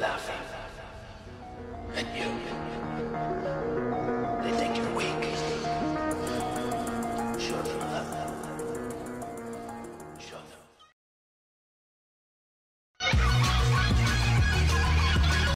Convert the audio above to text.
laughing.